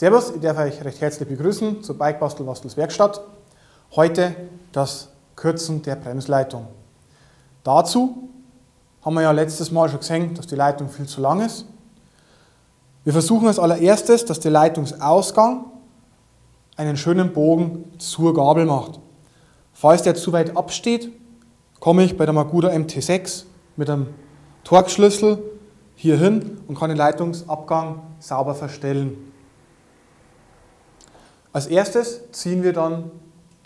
Servus, ich darf euch recht herzlich begrüßen zur Bikebastel Bastels Werkstatt. Heute das Kürzen der Bremsleitung. Dazu haben wir ja letztes Mal schon gesehen, dass die Leitung viel zu lang ist. Wir versuchen als allererstes, dass der Leitungsausgang einen schönen Bogen zur Gabel macht. Falls der zu weit absteht, komme ich bei der Maguda MT6 mit einem Torx-Schlüssel hier hin und kann den Leitungsabgang sauber verstellen. Als erstes ziehen wir dann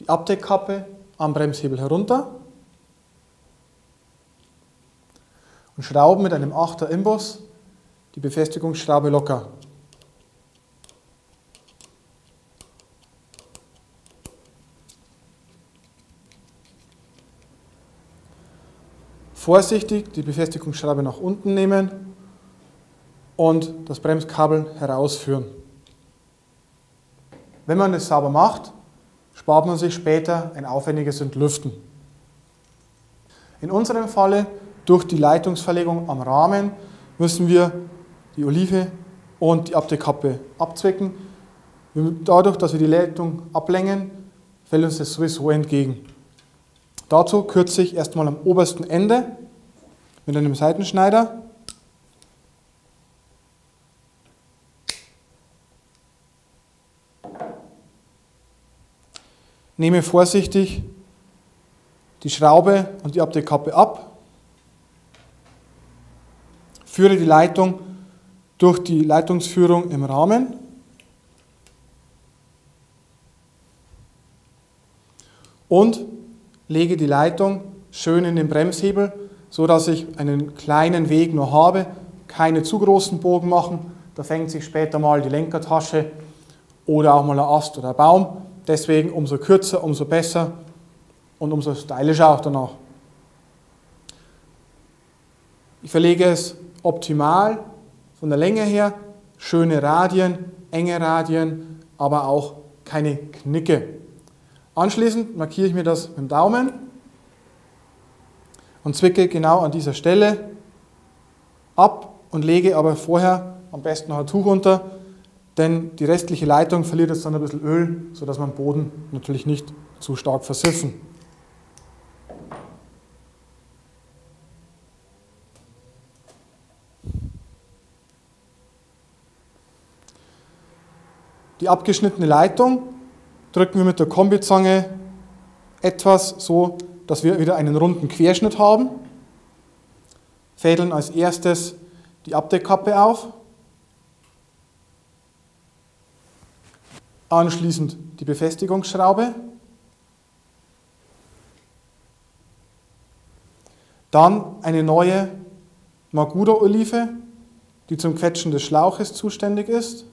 die Abdeckkappe am Bremshebel herunter und schrauben mit einem 8er Imbus die Befestigungsschraube locker. Vorsichtig die Befestigungsschraube nach unten nehmen und das Bremskabel herausführen. Wenn man das sauber macht, spart man sich später ein aufwendiges Entlüften. In unserem Falle, durch die Leitungsverlegung am Rahmen, müssen wir die Olive und die Abdeckkappe abzwecken. Dadurch, dass wir die Leitung ablängen, fällt uns das sowieso entgegen. Dazu kürze ich erstmal am obersten Ende mit einem Seitenschneider nehme vorsichtig die Schraube und die Abdeckkappe ab, führe die Leitung durch die Leitungsführung im Rahmen. Und lege die Leitung schön in den Bremshebel, so dass ich einen kleinen Weg nur habe, keine zu großen Bogen machen, da fängt sich später mal die Lenkertasche oder auch mal ein Ast oder ein Baum Deswegen umso kürzer, umso besser und umso stylischer auch danach. Ich verlege es optimal von der Länge her, schöne Radien, enge Radien, aber auch keine Knicke. Anschließend markiere ich mir das mit dem Daumen und zwicke genau an dieser Stelle ab und lege aber vorher am besten noch ein Tuch unter, denn die restliche Leitung verliert jetzt dann ein bisschen Öl, sodass man den Boden natürlich nicht zu stark versiffen. Die abgeschnittene Leitung drücken wir mit der Kombizange etwas so, dass wir wieder einen runden Querschnitt haben. Fädeln als erstes die Abdeckkappe auf. Anschließend die Befestigungsschraube. Dann eine neue Magura-Olive, die zum Quetschen des Schlauches zuständig ist.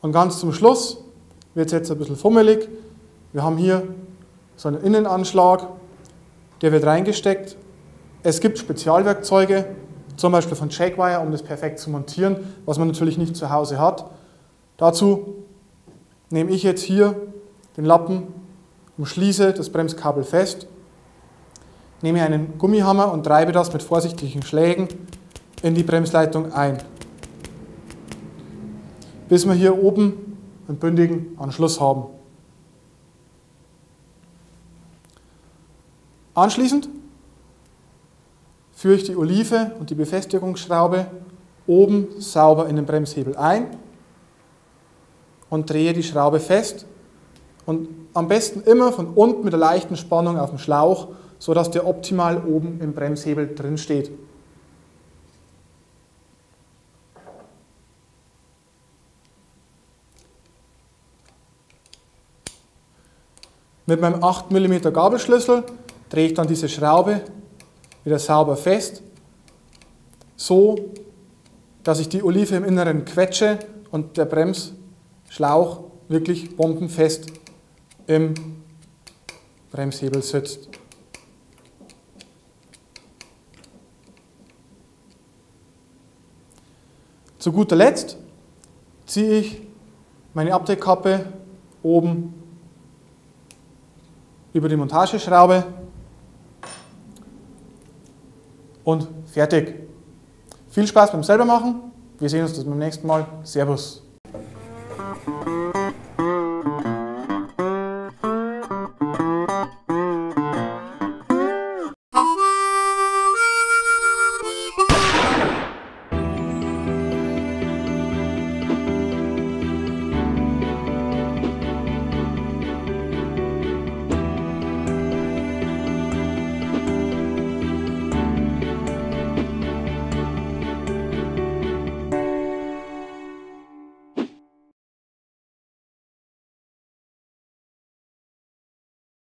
Und ganz zum Schluss wird es jetzt ein bisschen fummelig. Wir haben hier so einen Innenanschlag, der wird reingesteckt. Es gibt Spezialwerkzeuge, zum Beispiel von Jackwire, um das perfekt zu montieren, was man natürlich nicht zu Hause hat. Dazu nehme ich jetzt hier den Lappen, umschließe das Bremskabel fest, nehme einen Gummihammer und treibe das mit vorsichtigen Schlägen in die Bremsleitung ein, bis wir hier oben einen bündigen Anschluss haben. Anschließend führe ich die Olive und die Befestigungsschraube oben sauber in den Bremshebel ein und drehe die Schraube fest und am besten immer von unten mit der leichten Spannung auf dem Schlauch, sodass der optimal oben im Bremshebel drin steht. Mit meinem 8 mm Gabelschlüssel drehe ich dann diese Schraube wieder sauber fest, so dass ich die Olive im Inneren quetsche und der Brems Schlauch wirklich bombenfest im Bremshebel sitzt. Zu guter Letzt ziehe ich meine Abdeckkappe oben über die Montageschraube und fertig. Viel Spaß beim selbermachen Wir sehen uns das beim nächsten Mal. Servus.